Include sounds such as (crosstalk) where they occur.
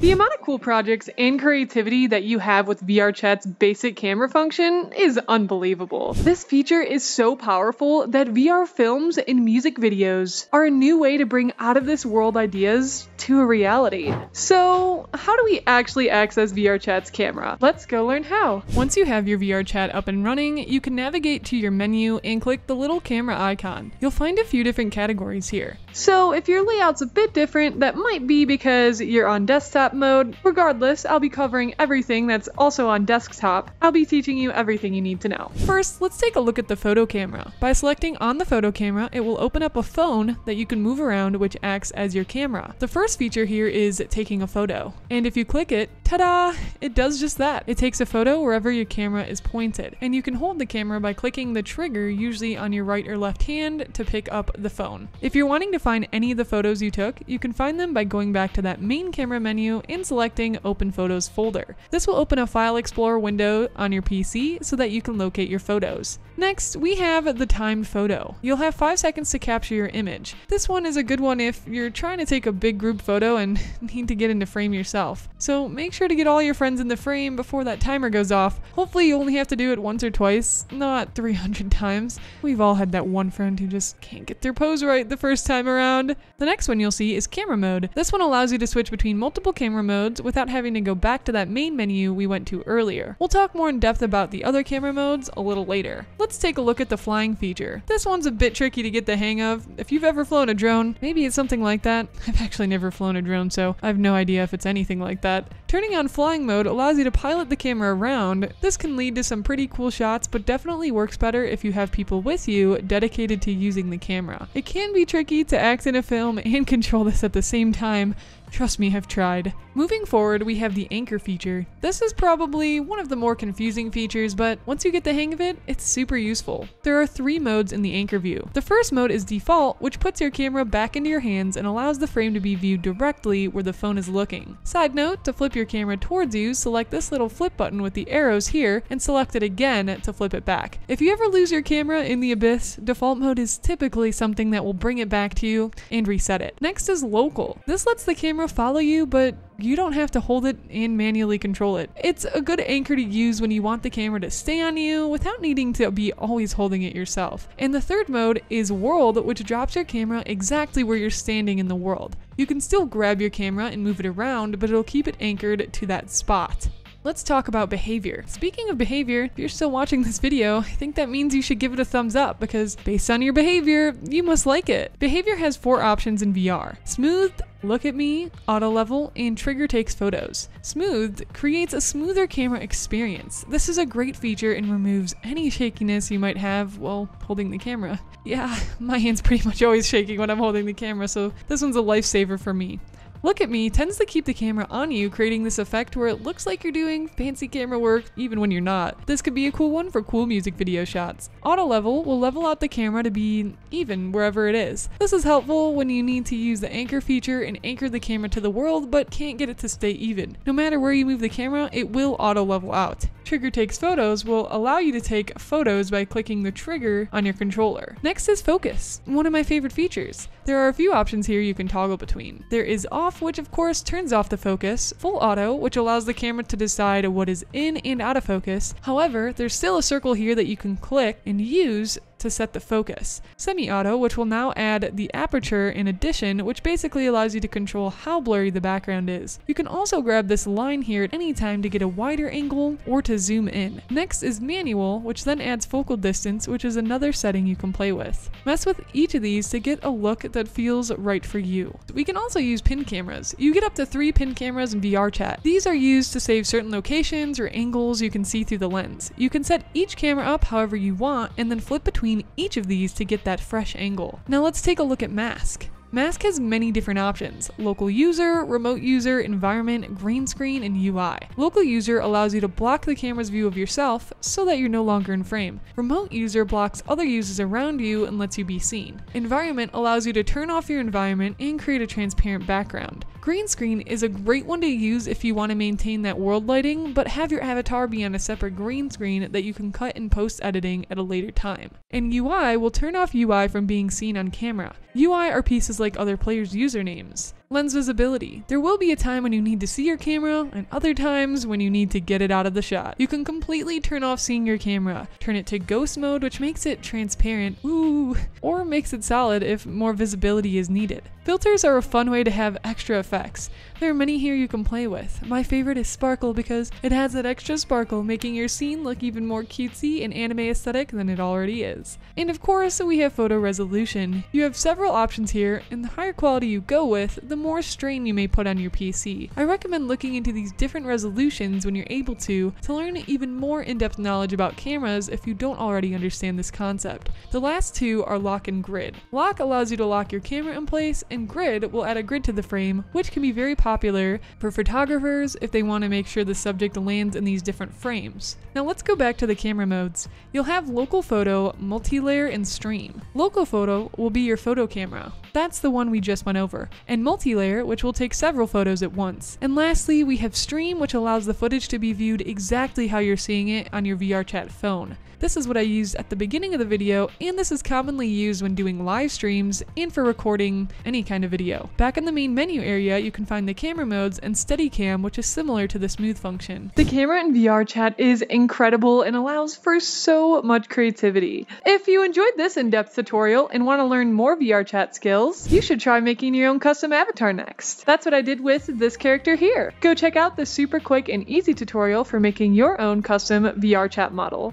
The amount of cool projects and creativity that you have with VRChat's basic camera function is unbelievable. This feature is so powerful that VR films and music videos are a new way to bring out of this world ideas to a reality. So, how do we actually access VRChat's camera? Let's go learn how. Once you have your VRChat up and running, you can navigate to your menu and click the little camera icon. You'll find a few different categories here. So, if your layout's a bit different, that might be because you're on desktop mode. Regardless, I'll be covering everything that's also on desktop. I'll be teaching you everything you need to know. First, let's take a look at the photo camera. By selecting on the photo camera, it will open up a phone that you can move around which acts as your camera. The first feature here is taking a photo. And if you click it, ta-da, it does just that. It takes a photo wherever your camera is pointed. And you can hold the camera by clicking the trigger usually on your right or left hand to pick up the phone. If you're wanting to find any of the photos you took, you can find them by going back to that main camera menu and selecting Open Photos folder. This will open a File Explorer window on your PC so that you can locate your photos. Next, we have the timed photo. You'll have 5 seconds to capture your image. This one is a good one if you're trying to take a big group photo and (laughs) need to get into frame yourself. So make sure to get all your friends in the frame before that timer goes off. Hopefully you only have to do it once or twice, not 300 (laughs) times. We've all had that one friend who just can't get their pose right the first time around. The next one you'll see is camera mode. This one allows you to switch between multiple camera modes without having to go back to that main menu we went to earlier. We'll talk more in depth about the other camera modes a little later. Let's take a look at the flying feature. This one's a bit tricky to get the hang of. If you've ever flown a drone, maybe it's something like that. (laughs) I've actually never flown a drone, so I have no idea if it's anything like that. Turning on flying mode allows you to pilot the camera around. This can lead to some pretty cool shots, but definitely works better if you have people with you dedicated to using the camera. It can be tricky to act in a film and (laughs) control this at the same time, Trust me, I've tried. Moving forward, we have the anchor feature. This is probably one of the more confusing features, but once you get the hang of it, it's super useful. There are three modes in the anchor view. The first mode is default, which puts your camera back into your hands and allows the frame to be viewed directly where the phone is looking. Side note, to flip your camera towards you, select this little flip button with the arrows here and select it again to flip it back. If you ever lose your camera in the abyss, default mode is typically something that will bring it back to you and reset it. Next is local. This lets the camera follow you, but you don't have to hold it and manually control it. It's a good anchor to use when you want the camera to stay on you without needing to be always holding it yourself. And the third mode is world, which drops your camera exactly where you're standing in the world. You can still grab your camera and move it around, but it'll keep it anchored to that spot. Let's talk about behavior. Speaking of behavior, if you're still watching this video, I think that means you should give it a thumbs up because based on your behavior, you must like it. Behavior has four options in VR. Smooth, Look at Me, Auto Level, and Trigger Takes Photos. Smooth creates a smoother camera experience. This is a great feature and removes any shakiness you might have while holding the camera. Yeah, (laughs) my hand's pretty much always shaking when I'm holding the camera, so this one's a lifesaver for me. Look at Me tends to keep the camera on you, creating this effect where it looks like you're doing fancy camera work even when you're not. This could be a cool one for cool music video shots. Auto Level will level out the camera to be even wherever it is. This is helpful when you need to use the anchor feature and anchor the camera to the world but can't get it to stay even. No matter where you move the camera, it will auto level out. Trigger Takes Photos will allow you to take photos by clicking the trigger on your controller. Next is Focus, one of my favorite features. There are a few options here you can toggle between. There is Off, which of course turns off the focus, Full Auto, which allows the camera to decide what is in and out of focus. However, there's still a circle here that you can click and use to set the focus. Semi-auto, which will now add the aperture in addition, which basically allows you to control how blurry the background is. You can also grab this line here at any time to get a wider angle or to zoom in. Next is manual, which then adds focal distance, which is another setting you can play with. Mess with each of these to get a look that feels right for you. We can also use pin cameras. You get up to three pin cameras in VRChat. These are used to save certain locations or angles you can see through the lens. You can set each camera up however you want and then flip between between each of these to get that fresh angle. Now let's take a look at mask. Mask has many different options local user, remote user, environment, green screen, and UI. Local user allows you to block the camera's view of yourself so that you're no longer in frame. Remote user blocks other users around you and lets you be seen. Environment allows you to turn off your environment and create a transparent background. Green screen is a great one to use if you want to maintain that world lighting, but have your avatar be on a separate green screen that you can cut in post editing at a later time. And UI will turn off UI from being seen on camera. UI are pieces like other players' usernames. Lens visibility. There will be a time when you need to see your camera and other times when you need to get it out of the shot. You can completely turn off seeing your camera, turn it to ghost mode which makes it transparent, ooh, or makes it solid if more visibility is needed. Filters are a fun way to have extra effects. There are many here you can play with. My favorite is Sparkle because it adds that extra sparkle, making your scene look even more cutesy and anime aesthetic than it already is. And of course, we have photo resolution. You have several options here, and the higher quality you go with, the more strain you may put on your PC. I recommend looking into these different resolutions when you're able to, to learn even more in-depth knowledge about cameras if you don't already understand this concept. The last two are lock and grid. Lock allows you to lock your camera in place, and grid will add a grid to the frame, which can be very popular for photographers if they want to make sure the subject lands in these different frames. Now let's go back to the camera modes. You'll have local photo, multi-layer, and stream. Local photo will be your photo camera. That's the one we just went over. And multi-layer, which will take several photos at once. And lastly, we have stream, which allows the footage to be viewed exactly how you're seeing it on your VRChat phone. This is what I used at the beginning of the video, and this is commonly used when doing live streams and for recording any kind of video. Back in the main menu area, you can find the camera modes and Steadicam, which is similar to the smooth function. The camera in VRChat is incredible and allows for so much creativity. If you enjoyed this in-depth tutorial and want to learn more VRChat skills, you should try making your own custom avatar next. That's what I did with this character here. Go check out the super quick and easy tutorial for making your own custom VRChat model.